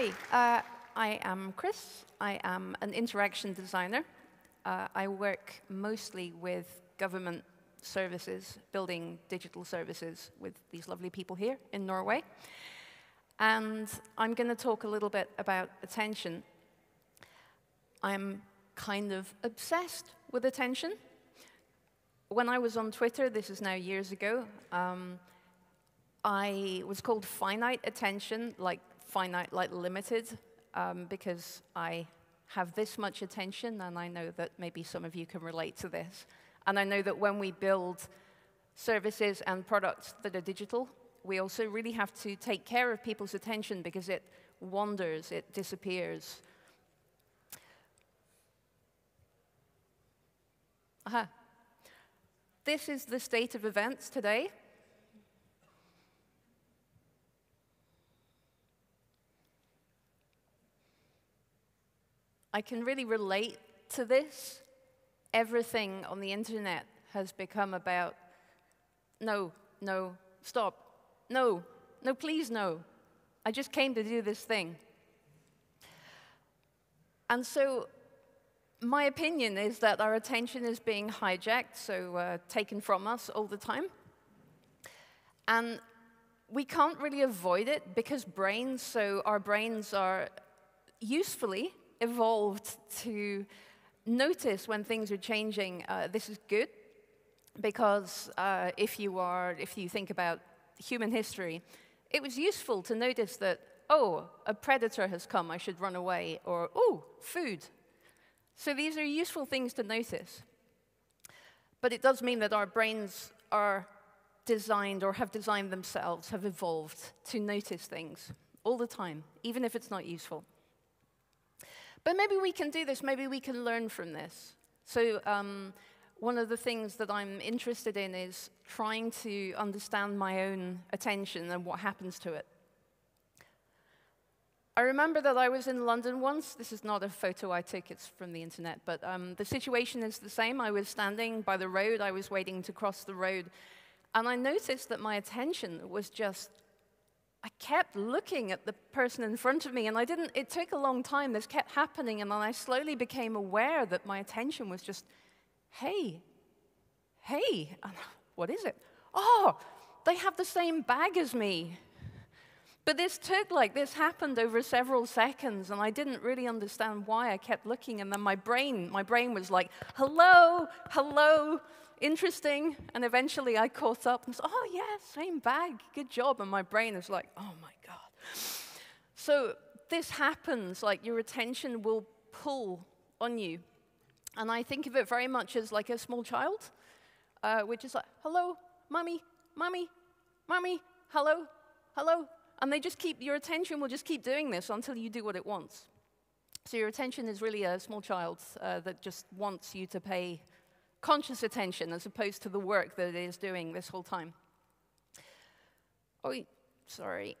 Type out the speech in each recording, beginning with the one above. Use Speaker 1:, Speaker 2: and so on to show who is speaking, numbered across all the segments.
Speaker 1: Hi, uh, I am Chris. I am an interaction designer. Uh, I work mostly with government services, building digital services with these lovely people here in Norway. And I'm going to talk a little bit about attention. I'm kind of obsessed with attention. When I was on Twitter, this is now years ago, um, I was called finite attention, like finite, like limited, um, because I have this much attention, and I know that maybe some of you can relate to this. And I know that when we build services and products that are digital, we also really have to take care of people's attention because it wanders, it disappears. Aha. This is the state of events today. I can really relate to this. Everything on the internet has become about no, no, stop, no, no, please, no. I just came to do this thing. And so, my opinion is that our attention is being hijacked, so uh, taken from us all the time. And we can't really avoid it because brains, so our brains are usefully evolved to notice when things are changing. Uh, this is good because uh, if you are, if you think about human history, it was useful to notice that, oh, a predator has come, I should run away, or, oh, food. So these are useful things to notice. But it does mean that our brains are designed or have designed themselves, have evolved to notice things all the time, even if it's not useful. But maybe we can do this, maybe we can learn from this. So, um, one of the things that I'm interested in is trying to understand my own attention and what happens to it. I remember that I was in London once. This is not a photo I took, it's from the internet, but um, the situation is the same. I was standing by the road, I was waiting to cross the road, and I noticed that my attention was just I kept looking at the person in front of me, and I didn't, it took a long time. This kept happening, and then I slowly became aware that my attention was just, hey, hey, what is it? Oh, they have the same bag as me. But this took like, this happened over several seconds, and I didn't really understand why I kept looking. And then my brain, my brain was like, hello, hello, interesting. And eventually I caught up and said, oh, yeah, same bag, good job. And my brain is like, oh my God. So this happens, like your attention will pull on you. And I think of it very much as like a small child, uh, which is like, hello, mommy, mommy, mommy, hello, hello. And they just keep, your attention will just keep doing this until you do what it wants. So your attention is really a small child uh, that just wants you to pay conscious attention as opposed to the work that it is doing this whole time. Oh, sorry.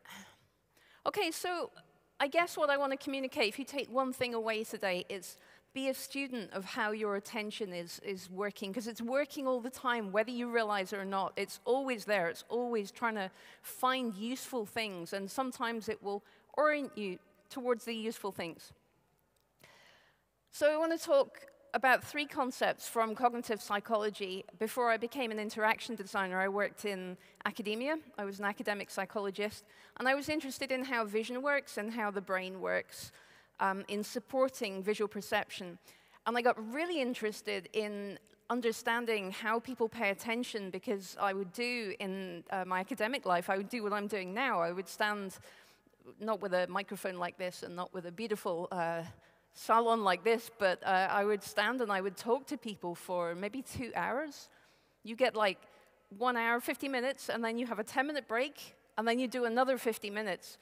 Speaker 1: Okay, so I guess what I want to communicate, if you take one thing away today, is be a student of how your attention is, is working, because it's working all the time, whether you realize it or not. It's always there. It's always trying to find useful things, and sometimes it will orient you towards the useful things. So I want to talk about three concepts from cognitive psychology. Before I became an interaction designer, I worked in academia. I was an academic psychologist, and I was interested in how vision works and how the brain works um, in supporting visual perception. And I got really interested in understanding how people pay attention because I would do in uh, my academic life, I would do what I'm doing now. I would stand not with a microphone like this and not with a beautiful uh, salon like this, but uh, I would stand and I would talk to people for maybe two hours. You get like one hour, 50 minutes, and then you have a 10 minute break, and then you do another 50 minutes.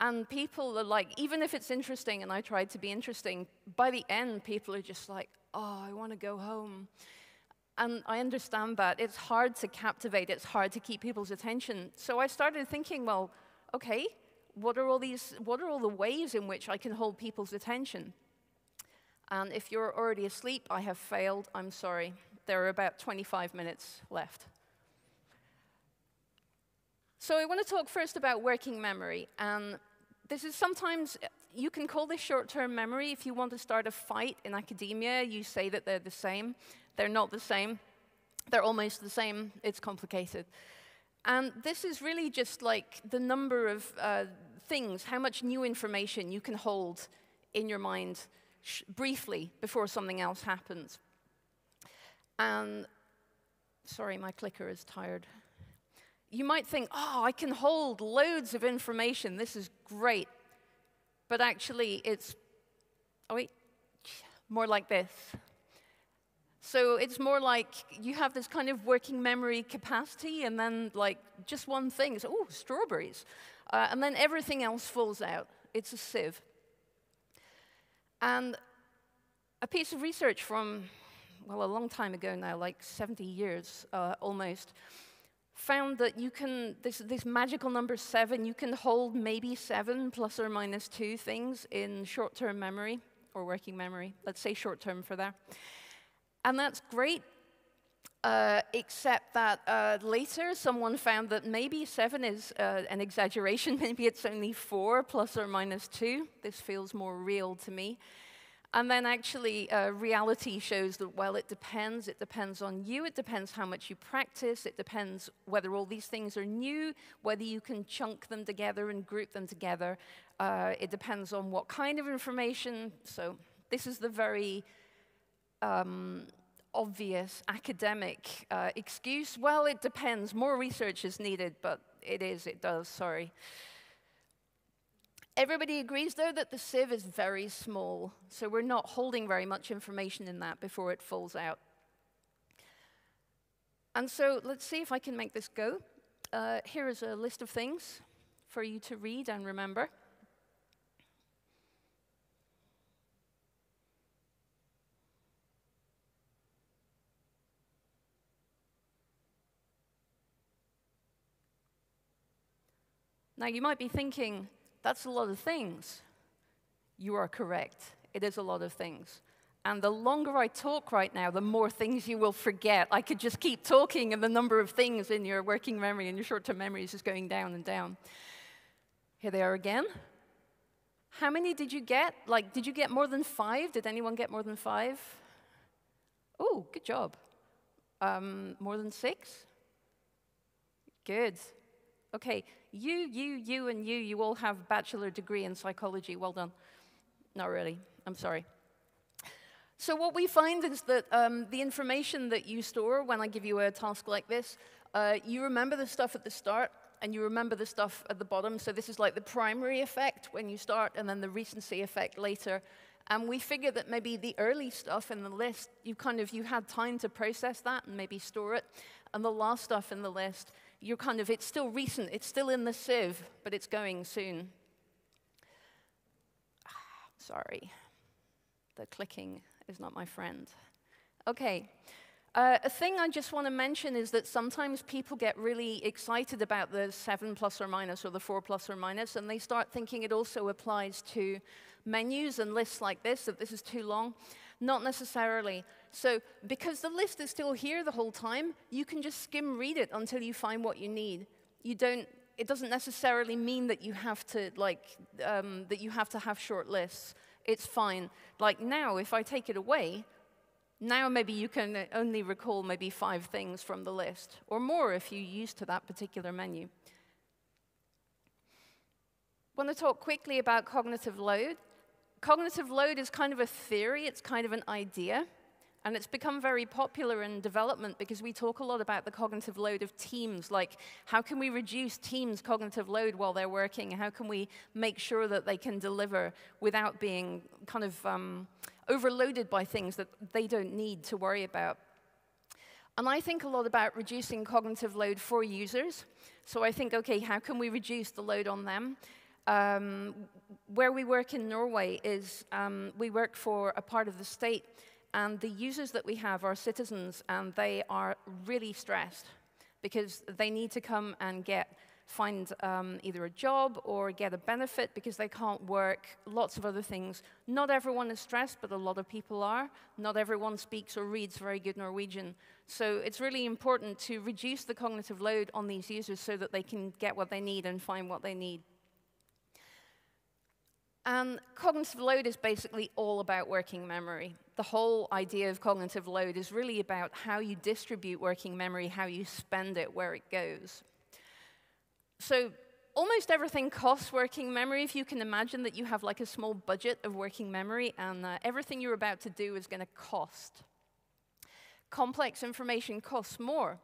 Speaker 1: And people are like, even if it's interesting, and I tried to be interesting, by the end, people are just like, oh, I want to go home. And I understand that. It's hard to captivate, it's hard to keep people's attention. So I started thinking, well, okay, what are all these, what are all the ways in which I can hold people's attention? And if you're already asleep, I have failed. I'm sorry. There are about 25 minutes left. So I want to talk first about working memory. And this is sometimes, you can call this short-term memory. If you want to start a fight in academia, you say that they're the same. They're not the same. They're almost the same. It's complicated. And this is really just like the number of uh, things, how much new information you can hold in your mind briefly before something else happens. And sorry, my clicker is tired. You might think, oh, I can hold loads of information. This is great. But actually, it's, oh, wait, more like this. So it's more like you have this kind of working memory capacity, and then, like, just one thing is, oh, strawberries. Uh, and then everything else falls out. It's a sieve. And a piece of research from, well, a long time ago now, like 70 years uh, almost, found that you can, this, this magical number seven, you can hold maybe seven plus or minus two things in short term memory or working memory. Let's say short term for that. And that's great, uh, except that uh, later someone found that maybe seven is uh, an exaggeration. maybe it's only four plus or minus two. This feels more real to me. And then actually, uh, reality shows that, well, it depends. It depends on you. It depends how much you practice. It depends whether all these things are new, whether you can chunk them together and group them together. Uh, it depends on what kind of information. So this is the very um, obvious academic uh, excuse. Well, it depends. More research is needed, but it is, it does, sorry. Everybody agrees, though, that the sieve is very small, so we're not holding very much information in that before it falls out. And so let's see if I can make this go. Uh, here is a list of things for you to read and remember. Now, you might be thinking, that's a lot of things. You are correct. It is a lot of things. And the longer I talk right now, the more things you will forget. I could just keep talking, and the number of things in your working memory and your short term memory is just going down and down. Here they are again. How many did you get? Like, did you get more than five? Did anyone get more than five? Oh, good job. Um, more than six? Good. Okay, you, you, you, and you, you all have bachelor degree in psychology. Well done. Not really. I'm sorry. So what we find is that um, the information that you store when I give you a task like this, uh, you remember the stuff at the start, and you remember the stuff at the bottom. So this is like the primacy effect when you start, and then the recency effect later. And we figure that maybe the early stuff in the list, you kind of you had time to process that and maybe store it, and the last stuff in the list, you're kind of, it's still recent, it's still in the sieve, but it's going soon. Sorry, the clicking is not my friend. Okay. Uh, a thing I just want to mention is that sometimes people get really excited about the 7 plus or minus or the 4 plus or minus, and they start thinking it also applies to menus and lists like this, that this is too long. Not necessarily. So because the list is still here the whole time, you can just skim read it until you find what you need. You don't, it doesn't necessarily mean that you have to, like, um, that you have to have short lists. It's fine. Like now, if I take it away, now maybe you can only recall maybe five things from the list, or more if you're used to that particular menu. I want to talk quickly about cognitive load. Cognitive load is kind of a theory, it's kind of an idea. And it's become very popular in development because we talk a lot about the cognitive load of teams, like how can we reduce teams' cognitive load while they're working? How can we make sure that they can deliver without being kind of um, overloaded by things that they don't need to worry about? And I think a lot about reducing cognitive load for users. So I think, okay, how can we reduce the load on them? Um, where we work in Norway is um, we work for a part of the state and the users that we have are citizens, and they are really stressed because they need to come and get find um, either a job or get a benefit because they can't work, lots of other things. Not everyone is stressed, but a lot of people are. Not everyone speaks or reads very good Norwegian. So it's really important to reduce the cognitive load on these users so that they can get what they need and find what they need. And cognitive load is basically all about working memory. The whole idea of cognitive load is really about how you distribute working memory, how you spend it, where it goes. So almost everything costs working memory. If you can imagine that you have like a small budget of working memory and uh, everything you're about to do is going to cost. Complex information costs more.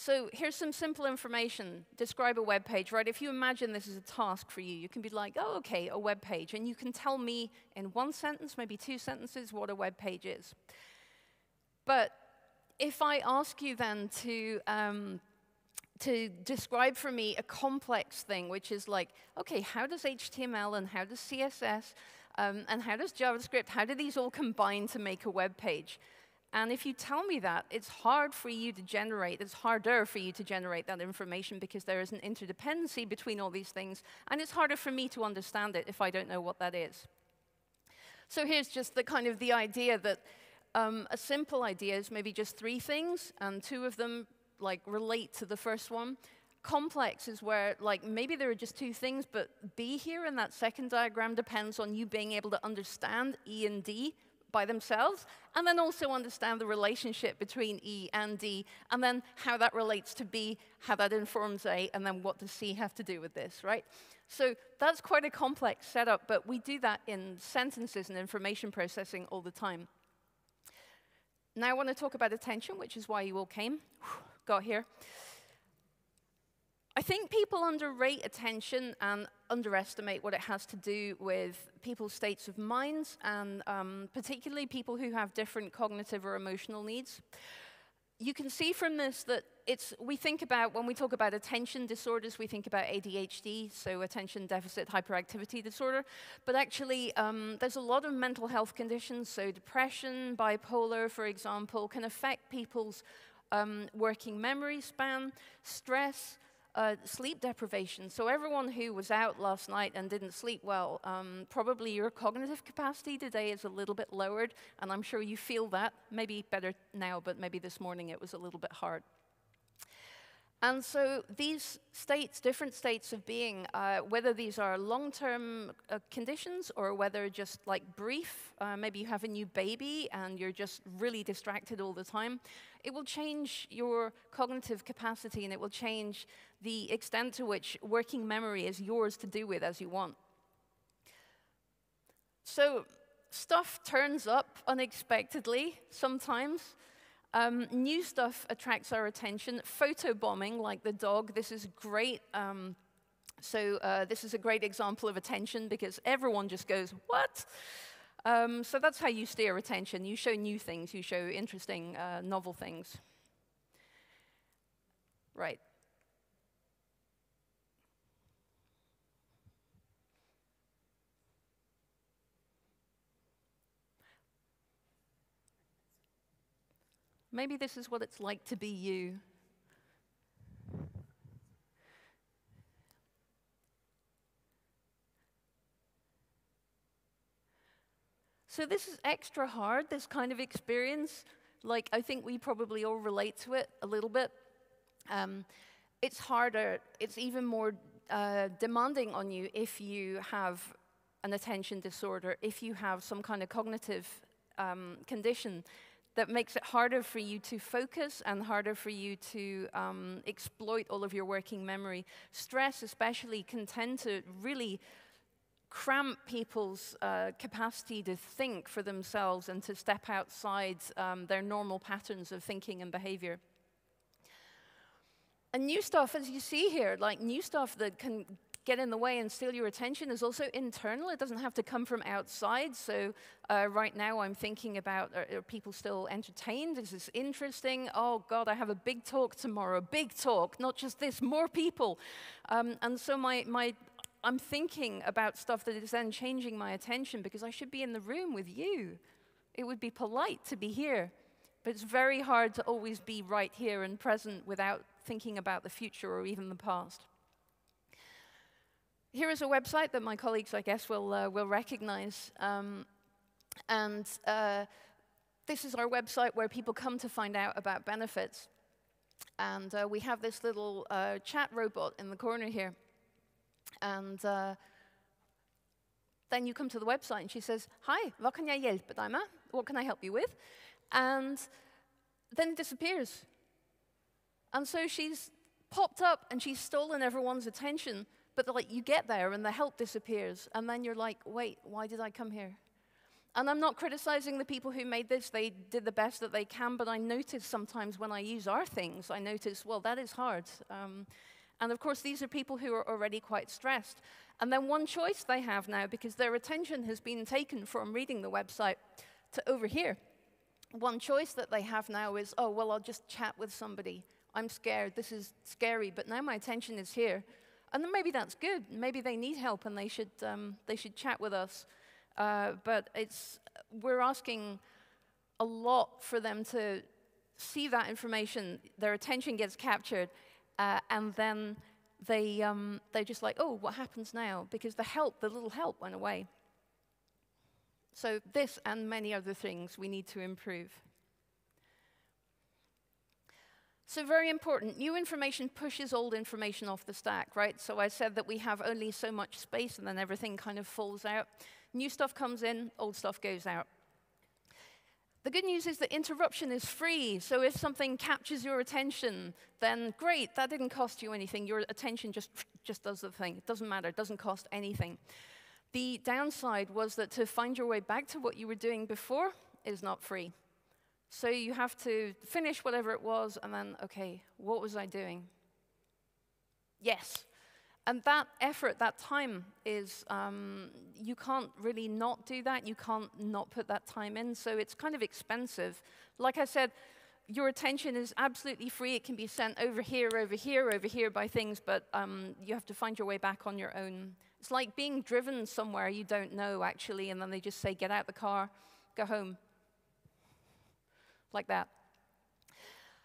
Speaker 1: So here's some simple information. Describe a web page, right? If you imagine this is a task for you, you can be like, oh, okay, a web page. And you can tell me in one sentence, maybe two sentences, what a web page is. But if I ask you then to, um, to describe for me a complex thing, which is like, okay, how does HTML and how does CSS um, and how does JavaScript, how do these all combine to make a web page? And if you tell me that, it's hard for you to generate, it's harder for you to generate that information because there is an interdependency between all these things, and it's harder for me to understand it if I don't know what that is. So here's just the kind of the idea that um, a simple idea is maybe just three things, and two of them like relate to the first one. Complex is where like maybe there are just two things, but B here in that second diagram depends on you being able to understand E and D by themselves, and then also understand the relationship between E and D, and then how that relates to B, how that informs A, and then what does C have to do with this, right? So that's quite a complex setup, but we do that in sentences and information processing all the time. Now I want to talk about attention, which is why you all came, got here. I think people underrate attention and underestimate what it has to do with people's states of mind, and um, particularly people who have different cognitive or emotional needs. You can see from this that it's, we think about, when we talk about attention disorders, we think about ADHD, so attention deficit hyperactivity disorder. But actually, um, there's a lot of mental health conditions, so depression, bipolar, for example, can affect people's um, working memory span, stress, uh, sleep deprivation. So everyone who was out last night and didn't sleep well, um, probably your cognitive capacity today is a little bit lowered, and I'm sure you feel that. Maybe better now, but maybe this morning it was a little bit hard. And so these states, different states of being, uh, whether these are long-term uh, conditions or whether just like brief, uh, maybe you have a new baby and you're just really distracted all the time, it will change your cognitive capacity and it will change the extent to which working memory is yours to do with as you want. So stuff turns up unexpectedly sometimes. Um, new stuff attracts our attention. Photobombing, like the dog, this is great. Um, so uh, this is a great example of attention because everyone just goes, what? Um, so that's how you steer attention. You show new things, you show interesting, uh, novel things. Right. Maybe this is what it's like to be you. So this is extra hard, this kind of experience. Like, I think we probably all relate to it a little bit. Um, it's harder, it's even more uh, demanding on you if you have an attention disorder, if you have some kind of cognitive um, condition that makes it harder for you to focus and harder for you to um, exploit all of your working memory. Stress, especially, can tend to really cramp people's uh, capacity to think for themselves and to step outside um, their normal patterns of thinking and behavior. And new stuff, as you see here, like new stuff that can get in the way and steal your attention is also internal. It doesn't have to come from outside. So uh, right now I'm thinking about, are, are, people still entertained? Is this interesting? Oh God, I have a big talk tomorrow, big talk, not just this, more people. Um, and so my, my, I'm thinking about stuff that is then changing my attention because I should be in the room with you. It would be polite to be here. But it's very hard to always be right here and present without thinking about the future or even the past. Here is a website that my colleagues, I guess, will, uh, will recognize. Um, and uh, this is our website where people come to find out about benefits. And uh, we have this little uh, chat robot in the corner here. And uh, Then you come to the website and she says, Hi? What can I help you with? And then it disappears. And so she's popped up and she's stolen everyone's attention. But like you get there and the help disappears. And then you're like, wait, why did I come here? And I'm not criticizing the people who made this. They did the best that they can. But I notice sometimes when I use our things, I notice, well, that is hard. Um, and of course, these are people who are already quite stressed. And then one choice they have now, because their attention has been taken from reading the website to over here. One choice that they have now is, oh, well, I'll just chat with somebody. I'm scared. This is scary. But now my attention is here. And then maybe that's good. Maybe they need help and they should, um, they should chat with us. Uh, but it's, we're asking a lot for them to see that information. Their attention gets captured uh, and then they, um, they're just like, oh, what happens now? Because the help, the little help went away. So, this and many other things we need to improve. So, very important. New information pushes old information off the stack, right? So, I said that we have only so much space and then everything kind of falls out. New stuff comes in, old stuff goes out. The good news is that interruption is free. So if something captures your attention, then great, that didn't cost you anything. Your attention just, just does the thing. It doesn't matter, it doesn't cost anything. The downside was that to find your way back to what you were doing before is not free. So you have to finish whatever it was and then, okay, what was I doing? Yes, and that effort, that time is, um, you can't really not do that. You can't not put that time in. So it's kind of expensive. Like I said, your attention is absolutely free. It can be sent over here, over here, over here by things, but um, you have to find your way back on your own. It's like being driven somewhere you don't know, actually, and then they just say, get out the car, go home. Like that.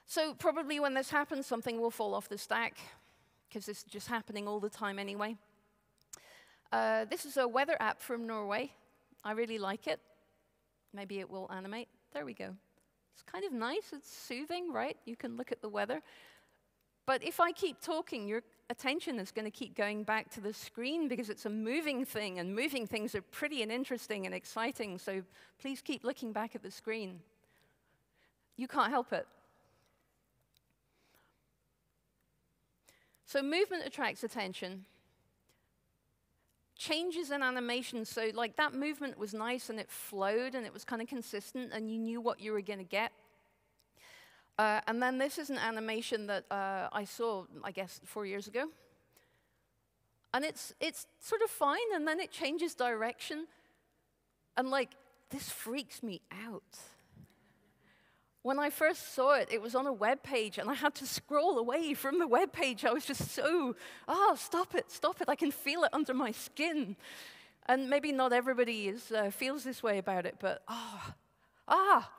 Speaker 1: So, probably when this happens, something will fall off the stack because this is just happening all the time anyway. Uh, this is a weather app from Norway. I really like it. Maybe it will animate. There we go. It's kind of nice. It's soothing, right? You can look at the weather. But if I keep talking, your attention is going to keep going back to the screen because it's a moving thing, and moving things are pretty and interesting and exciting. So please keep looking back at the screen. You can't help it. So movement attracts attention. Changes in animation, so like that movement was nice and it flowed and it was kind of consistent and you knew what you were going to get. Uh, and then this is an animation that uh, I saw, I guess, four years ago. And it's, it's sort of fine, and then it changes direction. And like, this freaks me out. When I first saw it, it was on a web page, and I had to scroll away from the web page. I was just so, oh, stop it, stop it. I can feel it under my skin. And maybe not everybody is, uh, feels this way about it, but ah, ah.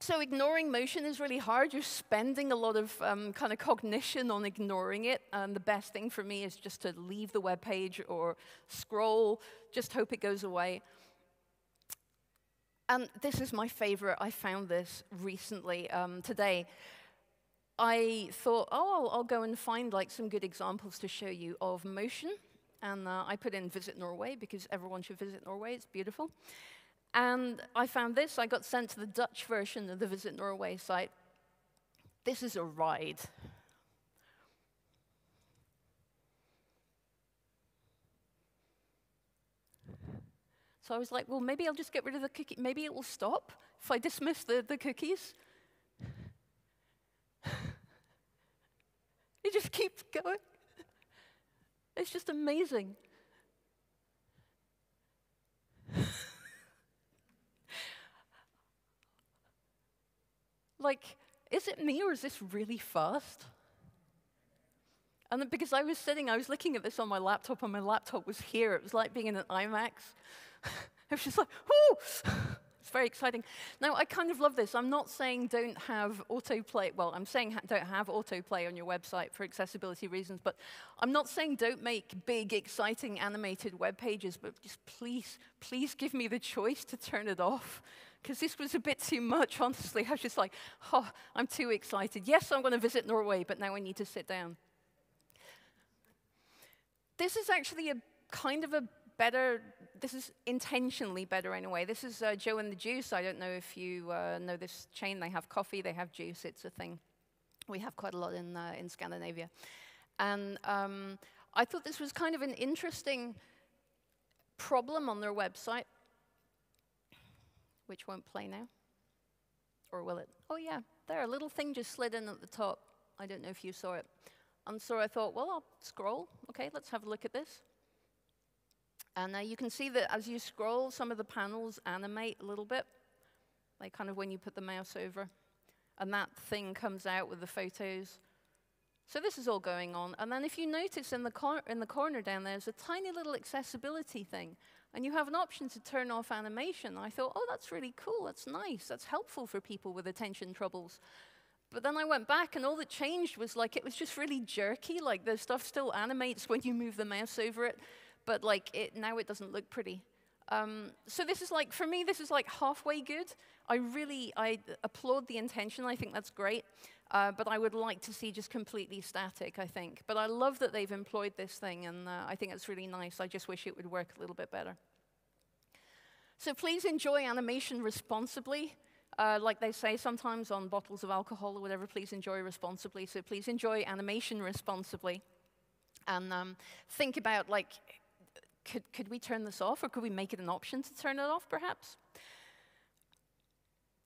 Speaker 1: So ignoring motion is really hard. You're spending a lot of um, kind of cognition on ignoring it. And the best thing for me is just to leave the web page or scroll, just hope it goes away. And this is my favorite. I found this recently, um, today. I thought, oh, I'll, I'll, go and find like some good examples to show you of motion. And uh, I put in visit Norway because everyone should visit Norway. It's beautiful. And I found this. I got sent to the Dutch version of the Visit Norway site. This is a ride. So I was like, well, maybe I'll just get rid of the cookie. Maybe it will stop if I dismiss the, the cookies. it just keeps going. It's just amazing. like, is it me or is this really fast? And because I was sitting, I was looking at this on my laptop, and my laptop was here. It was like being in an IMAX. I was just like, whoo! It's very exciting. Now, I kind of love this. I'm not saying don't have autoplay. Well, I'm saying ha don't have autoplay on your website for accessibility reasons, but I'm not saying don't make big, exciting animated web pages, but just please, please give me the choice to turn it off. Because this was a bit too much, honestly. I was just like, oh, I'm too excited. Yes, I'm going to visit Norway, but now I need to sit down. This is actually a kind of a better, this is intentionally better in a way. This is uh, Joe and the Juice. I don't know if you uh, know this chain. They have coffee, they have juice. It's a thing. We have quite a lot in, uh, in Scandinavia. And um, I thought this was kind of an interesting problem on their website, which won't play now. Or will it? Oh, yeah, there, a little thing just slid in at the top. I don't know if you saw it. And so I thought, well, I'll scroll. Okay, let's have a look at this. And uh, you can see that as you scroll, some of the panels animate a little bit, like kind of when you put the mouse over. And that thing comes out with the photos. So this is all going on. And then if you notice in the, cor in the corner down there, there's a tiny little accessibility thing. And you have an option to turn off animation. I thought, oh, that's really cool. That's nice. That's helpful for people with attention troubles. But then I went back, and all that changed was like it was just really jerky. Like the stuff still animates when you move the mouse over it, but like it now it doesn't look pretty. Um, so this is like for me, this is like halfway good. I really I applaud the intention. I think that's great. Uh, but I would like to see just completely static, I think. But I love that they've employed this thing, and uh, I think it's really nice. I just wish it would work a little bit better. So please enjoy animation responsibly. Uh, like they say sometimes on bottles of alcohol or whatever, please enjoy responsibly. So please enjoy animation responsibly. And um, think about, like, could, could we turn this off or could we make it an option to turn it off, perhaps?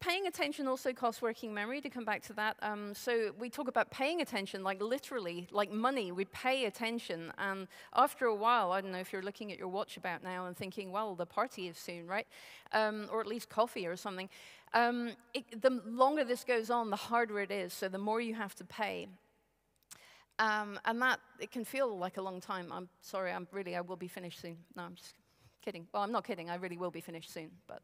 Speaker 1: Paying attention also costs working memory, to come back to that. Um, so we talk about paying attention, like literally, like money, we pay attention. And after a while, I don't know if you're looking at your watch about now and thinking, well, the party is soon, right? Um, or at least coffee or something. Um, it, the longer this goes on, the harder it is, so the more you have to pay. Um, and that, it can feel like a long time. I'm sorry, I'm really, I will be finished soon. No, I'm just kidding. Well, I'm not kidding, I really will be finished soon, but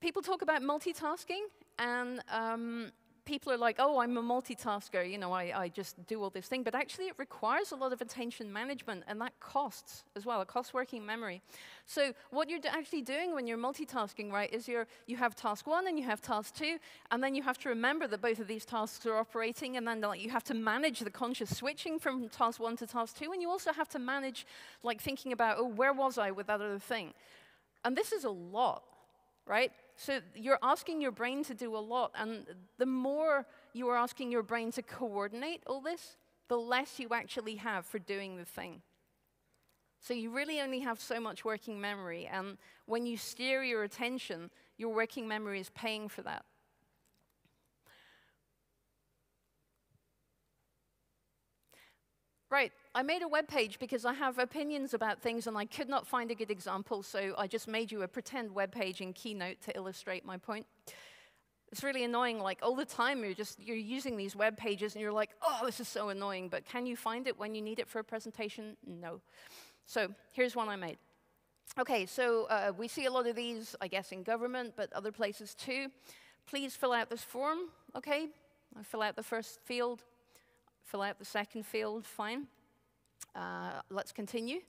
Speaker 1: people talk about multitasking, and um, people are like, oh, I'm a multitasker, you know, I, I just do all this thing. But actually, it requires a lot of attention management, and that costs as well. It costs working memory. So what you're actually doing when you're multitasking, right, is you're, you have task one and you have task two, and then you have to remember that both of these tasks are operating, and then like, you have to manage the conscious switching from task one to task two, and you also have to manage, like, thinking about, oh, where was I with that other thing? And this is a lot, right? So you're asking your brain to do a lot, and the more you are asking your brain to coordinate all this, the less you actually have for doing the thing. So you really only have so much working memory, and when you steer your attention, your working memory is paying for that. Right, I made a web page because I have opinions about things and I could not find a good example, so I just made you a pretend web page in Keynote to illustrate my point. It's really annoying, like all the time you're just you're using these web pages and you're like, oh, this is so annoying, but can you find it when you need it for a presentation? No. So here's one I made. Okay, so uh, we see a lot of these, I guess, in government, but other places too. Please fill out this form, okay? I fill out the first field, fill out the second field, fine. Uh, let's continue.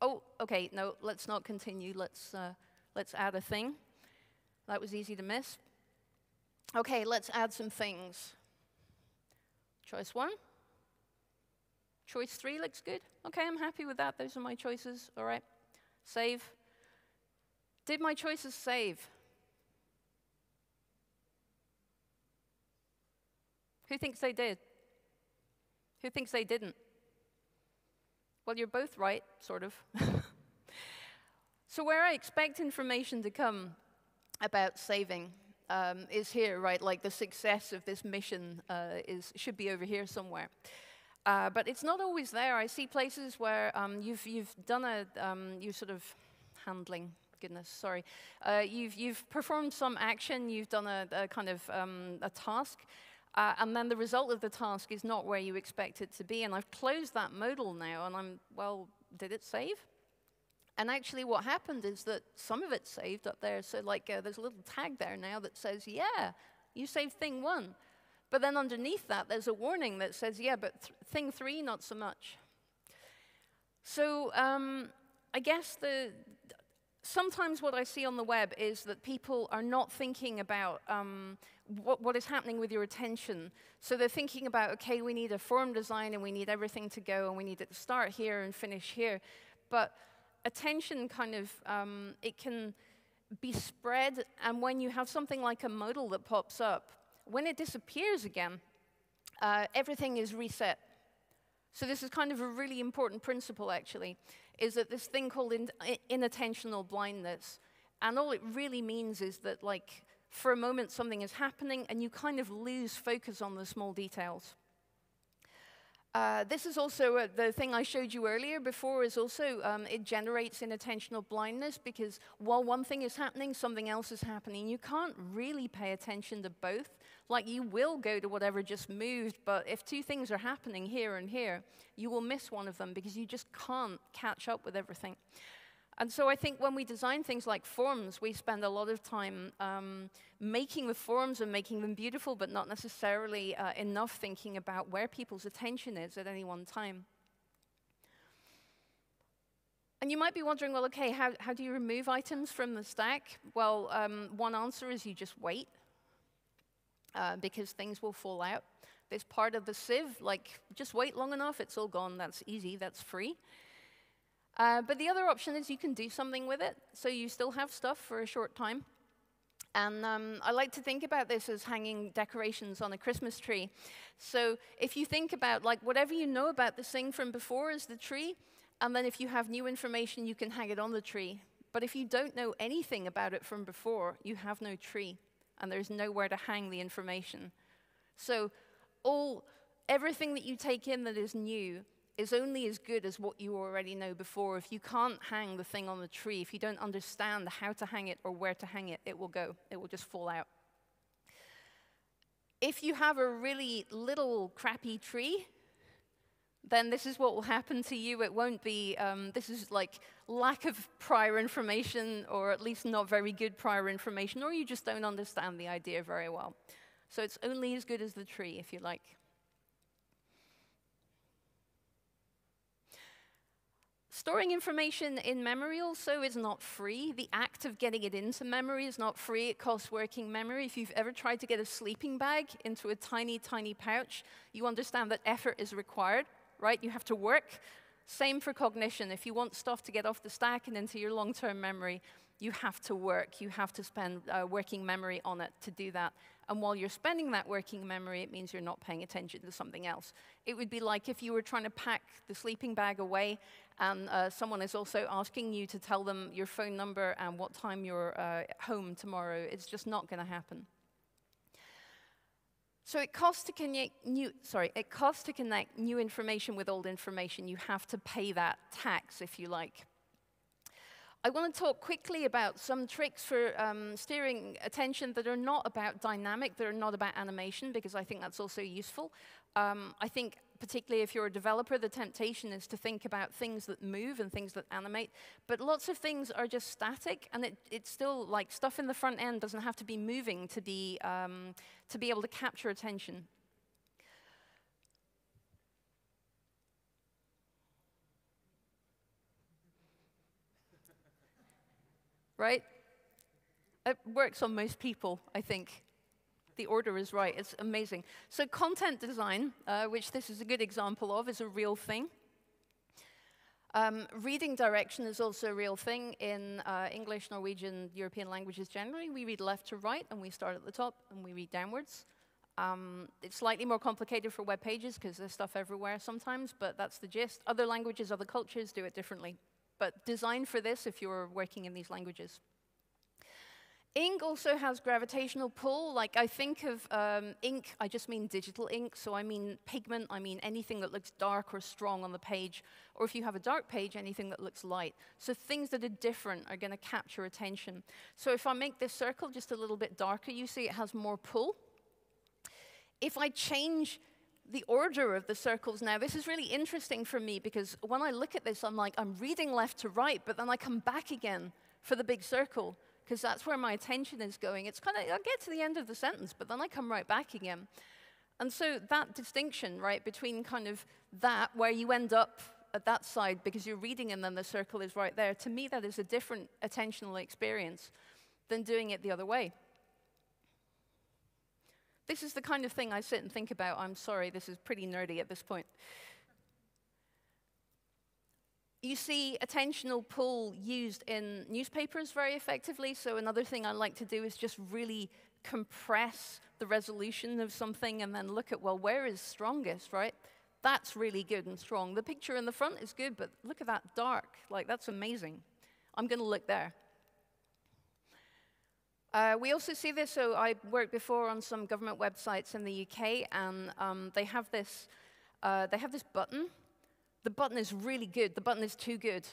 Speaker 1: Oh, okay, no, let's not continue. Let's, uh, let's add a thing. That was easy to miss. Okay, let's add some things. Choice one. Choice three looks good. Okay, I'm happy with that. Those are my choices. All right. Save. Did my choices save? Who thinks they did? Who thinks they didn't? Well, you're both right, sort of. so, where I expect information to come about saving um, is here, right? Like the success of this mission uh, is, should be over here somewhere. Uh, but it's not always there. I see places where um, you've, you've done a, um, you sort of handling, goodness, sorry. Uh, you've, you've performed some action, you've done a, a kind of um, a task, uh, and then the result of the task is not where you expect it to be. And I've closed that modal now, and I'm, well, did it save? And actually, what happened is that some of it saved up there. So, like, uh, there's a little tag there now that says, yeah, you saved thing one. But then underneath that, there's a warning that says, yeah, but th thing three, not so much. So, um, I guess the sometimes what I see on the web is that people are not thinking about um, what, what is happening with your attention. So they're thinking about, okay, we need a form design and we need everything to go and we need it to start here and finish here. But attention kind of, um, it can be spread, and when you have something like a modal that pops up, when it disappears again, uh, everything is reset. So this is kind of a really important principle, actually, is that this thing called in, inattentional blindness, and all it really means is that, like, for a moment something is happening and you kind of lose focus on the small details. Uh, this is also uh, the thing I showed you earlier before is also, um, it generates inattentional blindness because while one thing is happening, something else is happening. You can't really pay attention to both. Like you will go to whatever just moved, but if two things are happening here and here, you will miss one of them because you just can't catch up with everything. And so I think when we design things like forms, we spend a lot of time um, making the forms and making them beautiful, but not necessarily uh, enough thinking about where people's attention is at any one time. And you might be wondering, well, okay, how, how do you remove items from the stack? Well, um, one answer is you just wait, uh, because things will fall out. There's part of the sieve, like, just wait long enough, it's all gone, that's easy, that's free. Uh, but the other option is you can do something with it, so you still have stuff for a short time. And um, I like to think about this as hanging decorations on a Christmas tree. So if you think about like whatever you know about this thing from before is the tree, and then if you have new information, you can hang it on the tree. But if you don't know anything about it from before, you have no tree, and there's nowhere to hang the information. So all everything that you take in that is new is only as good as what you already know before. If you can't hang the thing on the tree, if you don't understand how to hang it or where to hang it, it will go. It will just fall out. If you have a really little crappy tree, then this is what will happen to you. It won't be, um, this is like lack of prior information, or at least not very good prior information, or you just don't understand the idea very well. So it's only as good as the tree, if you like. Storing information in memory also is not free. The act of getting it into memory is not free. It costs working memory. If you've ever tried to get a sleeping bag into a tiny, tiny pouch, you understand that effort is required, right? You have to work. Same for cognition. If you want stuff to get off the stack and into your long-term memory, you have to work. You have to spend uh, working memory on it to do that. And while you're spending that working memory, it means you're not paying attention to something else. It would be like if you were trying to pack the sleeping bag away and uh, someone is also asking you to tell them your phone number and what time you're uh, home tomorrow. It's just not going to happen. So it costs to connect new, sorry, it costs to connect new information with old information. You have to pay that tax, if you like. I want to talk quickly about some tricks for um, steering attention that are not about dynamic, that are not about animation, because I think that's also useful. Um, I think particularly if you're a developer, the temptation is to think about things that move and things that animate. But lots of things are just static, and it, it's still like stuff in the front end doesn't have to be moving to be, um, to be able to capture attention. Right? It works on most people, I think. The order is right. It's amazing. So content design, uh, which this is a good example of, is a real thing. Um, reading direction is also a real thing in uh, English, Norwegian, European languages generally. We read left to right, and we start at the top, and we read downwards. Um, it's slightly more complicated for web pages because there's stuff everywhere sometimes, but that's the gist. Other languages, other cultures do it differently but designed for this if you're working in these languages. Ink also has gravitational pull. Like I think of um, ink, I just mean digital ink. So I mean pigment, I mean anything that looks dark or strong on the page. Or if you have a dark page, anything that looks light. So things that are different are going to capture attention. So if I make this circle just a little bit darker, you see it has more pull. If I change the order of the circles now. This is really interesting for me because when I look at this, I'm like, I'm reading left to right, but then I come back again for the big circle because that's where my attention is going. It's kind of, I get to the end of the sentence, but then I come right back again. And so that distinction, right, between kind of that, where you end up at that side because you're reading and then the circle is right there. To me, that is a different attentional experience than doing it the other way. This is the kind of thing I sit and think about. I'm sorry, this is pretty nerdy at this point. You see attentional pull used in newspapers very effectively. So another thing I like to do is just really compress the resolution of something and then look at, well, where is strongest, right? That's really good and strong. The picture in the front is good, but look at that dark. Like, that's amazing. I'm going to look there. Uh, we also see this, so I worked before on some government websites in the UK, and um, they, have this, uh, they have this button the button is really good. The button is too good.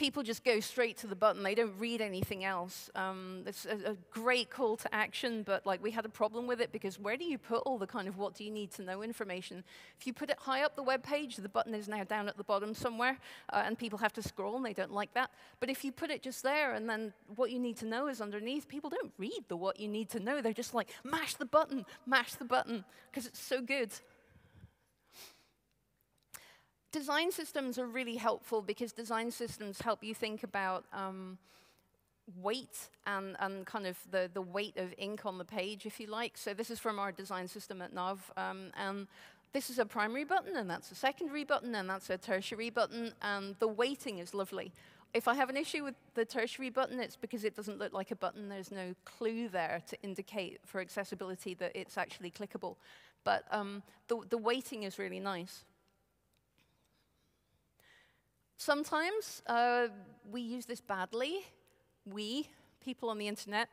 Speaker 1: People just go straight to the button. They don't read anything else. Um, it's a, a, great call to action, but like we had a problem with it because where do you put all the kind of what do you need to know information? If you put it high up the web page, the button is now down at the bottom somewhere, uh, and people have to scroll, and they don't like that. But if you put it just there, and then what you need to know is underneath, people don't read the what you need to know. They're just like mash the button, mash the button, because it's so good. Design systems are really helpful because design systems help you think about um, weight and, and kind of the, the weight of ink on the page, if you like. So this is from our design system at NAV. Um, and this is a primary button, and that's a secondary button, and that's a tertiary button, and the weighting is lovely. If I have an issue with the tertiary button, it's because it doesn't look like a button. There's no clue there to indicate for accessibility that it's actually clickable. But um, the, the weighting is really nice. Sometimes uh, we use this badly, we, people on the internet.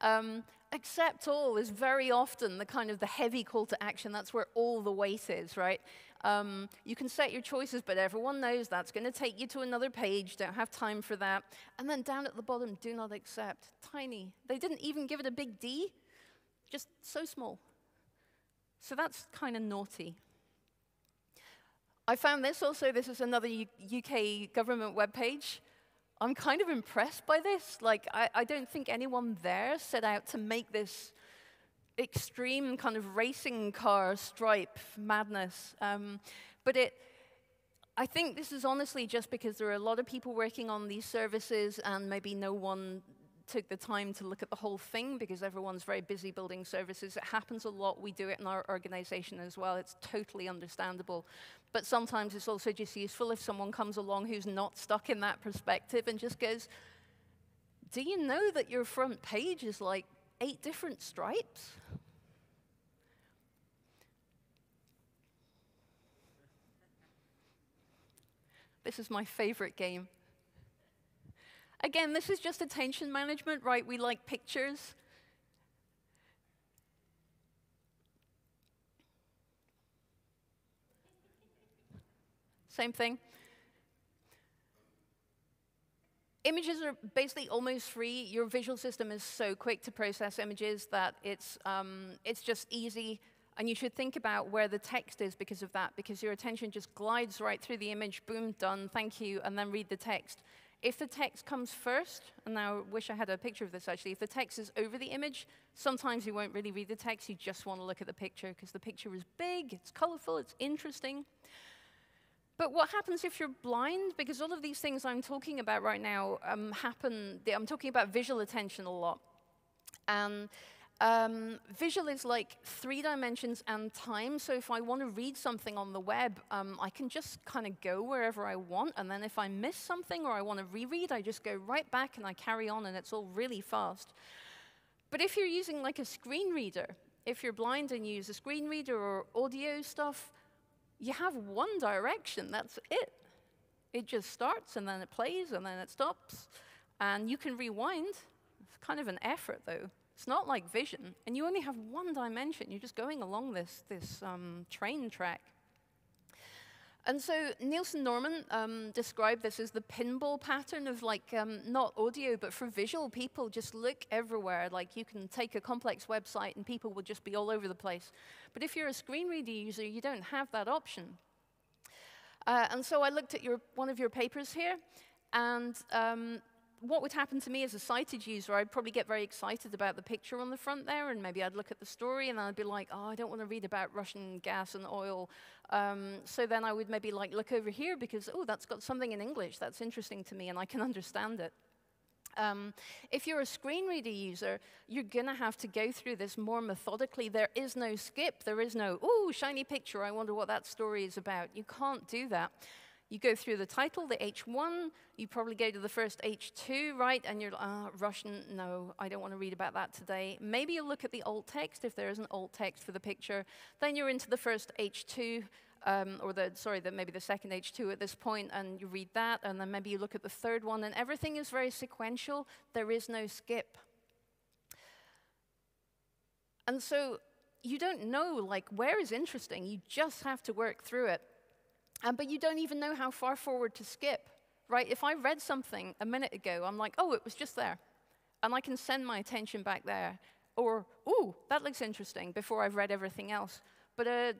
Speaker 1: Um, accept all is very often the kind of the heavy call to action. That's where all the weight is, right? Um, you can set your choices, but everyone knows that's going to take you to another page. Don't have time for that. And then down at the bottom, do not accept. Tiny. They didn't even give it a big D, just so small. So that's kind of naughty. I found this also. This is another U UK government webpage. I'm kind of impressed by this. Like, I, I don't think anyone there set out to make this extreme kind of racing car stripe madness. Um, but it, I think this is honestly just because there are a lot of people working on these services and maybe no one took the time to look at the whole thing because everyone's very busy building services. It happens a lot. We do it in our organization as well. It's totally understandable. But sometimes it's also just useful if someone comes along who's not stuck in that perspective and just goes, Do you know that your front page is like eight different stripes? This is my favorite game. Again, this is just attention management, right? We like pictures. Same thing. Images are basically almost free. Your visual system is so quick to process images that it's, um, it's just easy. And you should think about where the text is because of that, because your attention just glides right through the image, boom, done, thank you, and then read the text. If the text comes first, and I wish I had a picture of this actually, if the text is over the image, sometimes you won't really read the text, you just want to look at the picture because the picture is big, it's colorful, it's interesting. But what happens if you're blind? Because all of these things I'm talking about right now um, happen, I'm talking about visual attention a lot. And um, visual is like three dimensions and time. So if I want to read something on the web, um, I can just kind of go wherever I want. And then if I miss something or I want to reread, I just go right back and I carry on, and it's all really fast. But if you're using like a screen reader, if you're blind and you use a screen reader or audio stuff, you have one direction. That's it. It just starts and then it plays and then it stops. And you can rewind. It's kind of an effort, though. It's not like vision, and you only have one dimension. You're just going along this, this um, train track. And so Nielsen Norman um, described this as the pinball pattern of like um, not audio, but for visual people, just look everywhere. Like you can take a complex website and people will just be all over the place. But if you're a screen reader user, you don't have that option. Uh, and so I looked at your, one of your papers here, and um, what would happen to me as a sighted user, I'd probably get very excited about the picture on the front there, and maybe I'd look at the story, and I'd be like, oh, I don't want to read about Russian gas and oil. Um, so then I would maybe like look over here because, oh, that's got something in English that's interesting to me, and I can understand it. Um, if you're a screen reader user, you're going to have to go through this more methodically. There is no skip. There is no, ooh, shiny picture, I wonder what that story is about. You can't do that. You go through the title, the H1, you probably go to the first H2, right? And you're like, uh, Russian, no, I don't want to read about that today. Maybe you look at the alt text, if there is an alt text for the picture. Then you're into the first H2, um, or the, sorry, the, maybe the second H2 at this point, and you read that, and then maybe you look at the third one, and everything is very sequential. There is no skip. And so you don't know, like, where is interesting. You just have to work through it. Um, but you don't even know how far forward to skip, right? If I read something a minute ago, I'm like, oh, it was just there. And I can send my attention back there. Or, oh, that looks interesting before I've read everything else. But a,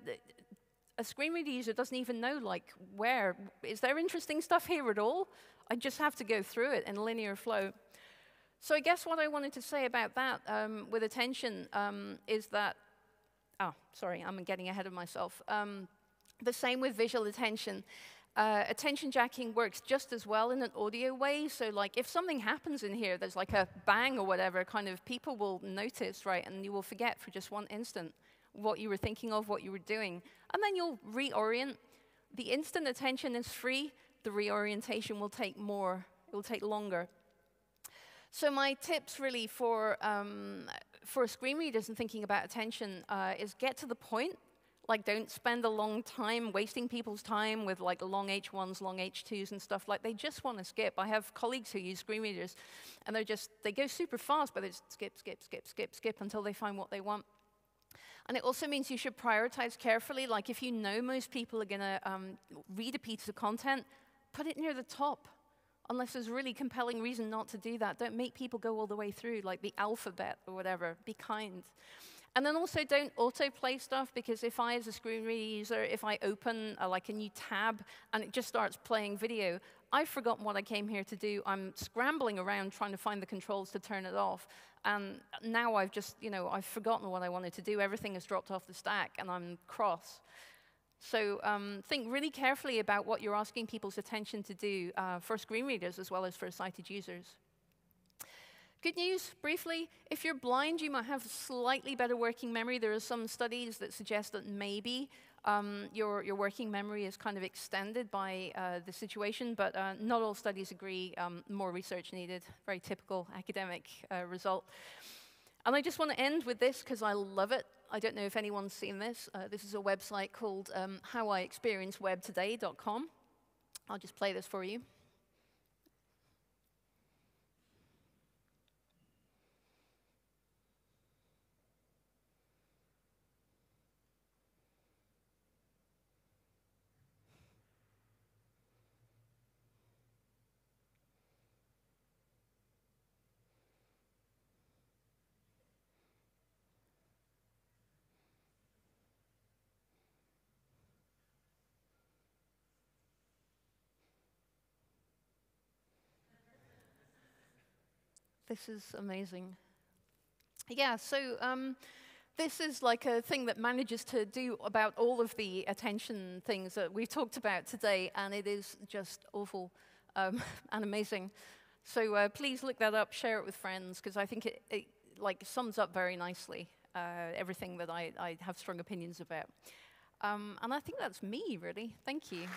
Speaker 1: a screen reader user doesn't even know, like, where. Is there interesting stuff here at all? I just have to go through it in linear flow. So I guess what I wanted to say about that um, with attention um, is that, oh, sorry, I'm getting ahead of myself. Um, the same with visual attention. Uh, attention jacking works just as well in an audio way. So, like, if something happens in here, there's like a bang or whatever, kind of people will notice, right? And you will forget for just one instant what you were thinking of, what you were doing. And then you'll reorient. The instant attention is free, the reorientation will take more, it will take longer. So, my tips really for, um, for screen readers and thinking about attention uh, is get to the point like, don't spend a long time wasting people's time with like long H1s, long H2s, and stuff. Like, they just want to skip. I have colleagues who use screen readers, and they're just, they go super fast, but they just skip, skip, skip, skip, skip until they find what they want. And it also means you should prioritize carefully. Like, if you know most people are going to um, read a piece of content, put it near the top unless there's really compelling reason not to do that. Don't make people go all the way through, like the alphabet or whatever. Be kind. And then also don't autoplay stuff because if I, as a screen reader user, if I open a, like a new tab and it just starts playing video, I've forgotten what I came here to do. I'm scrambling around trying to find the controls to turn it off. And now I've just, you know, I've forgotten what I wanted to do. Everything has dropped off the stack and I'm cross. So um, think really carefully about what you're asking people's attention to do uh, for screen readers as well as for sighted users. Good news, briefly, if you're blind, you might have slightly better working memory. There are some studies that suggest that maybe um, your, your working memory is kind of extended by uh, the situation, but uh, not all studies agree. Um, more research needed. Very typical academic uh, result. And I just want to end with this because I love it. I don't know if anyone's seen this. Uh, this is a website called um, howIexperienceWebToday.com. I'll just play this for you. This is amazing. Yeah, so um, this is like a thing that manages to do about all of the attention things that we've talked about today, and it is just awful um, and amazing. So uh, please look that up, share it with friends, because I think it, it, like sums up very nicely uh, everything that I, I, have strong opinions about. Um, and I think that's me, really. Thank you.